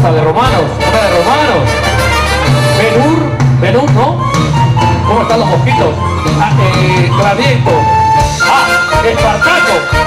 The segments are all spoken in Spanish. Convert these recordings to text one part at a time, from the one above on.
esta de romanos, de romanos. Benur, Benur, ¿no? ¿Cómo están los mosquitos? Ah, eh, Gladiento. Ah, Espartaco.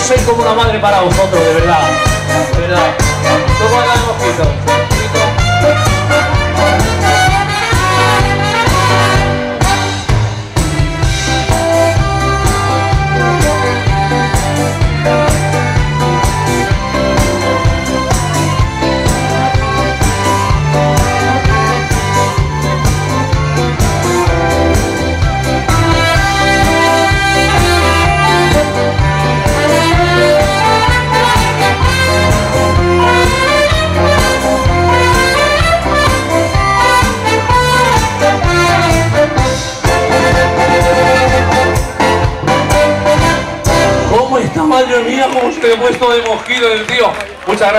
Soy como una madre para vosotros, de verdad. De verdad. He puesto de mosquito el tío. Muchas gracias.